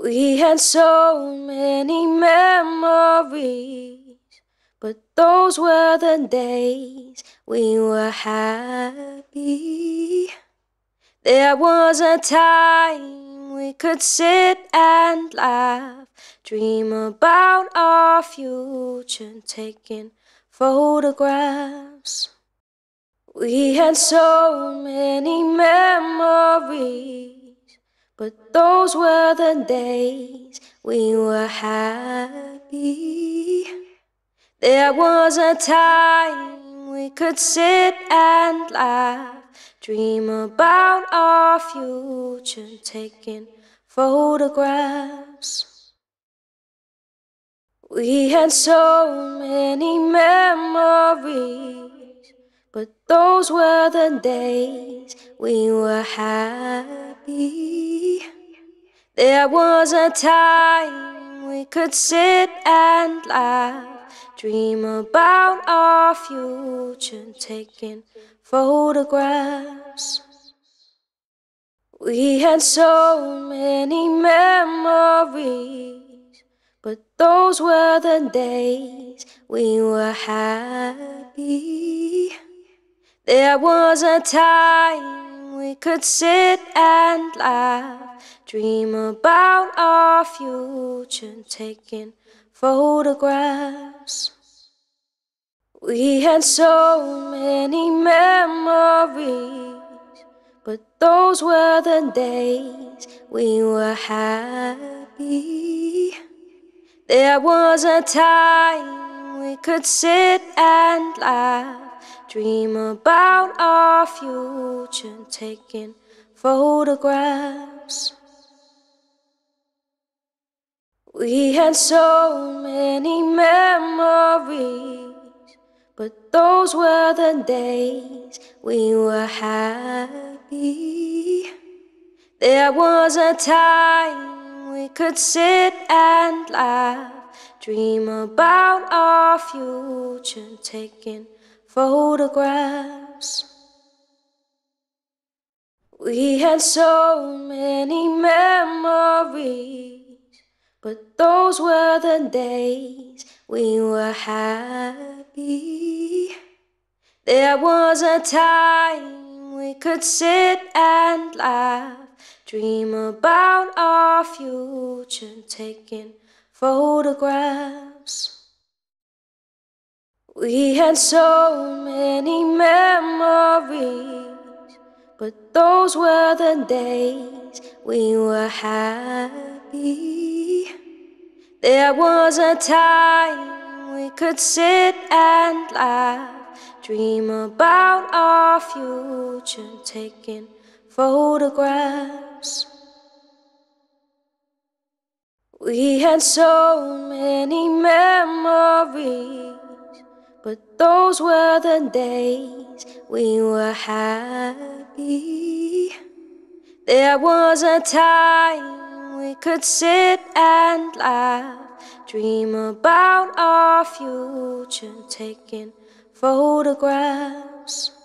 We had so many memories, but those were the days we were happy. There was a time we could sit and laugh, dream about our future, taking photographs. We had so many memories. But those were the days we were happy. There was a time we could sit and laugh, dream about our future, taking photographs. We had so many memories, but those were the days we were happy. There was a time we could sit and laugh, dream about our future, taking photographs. We had so many memories, but those were the days we were happy. There was a time we could sit and laugh Dream about our future, taking photographs. We had so many memories, but those were the days we were happy. There was a time we could sit and laugh, dream about our future, taking photographs. We had so many memories, but those were the days we were happy. There was a time we could sit and laugh, dream about our future, taking photographs. We had so many memories. But those were the days we were happy. There was a time we could sit and laugh, dream about our future, taking photographs. We had so many but those were the days we were happy. There was a time we could sit and laugh, dream about our future, taking photographs. We had so many memories, but those were the days we were happy. There was a time we could sit and laugh, dream about our future, taking photographs.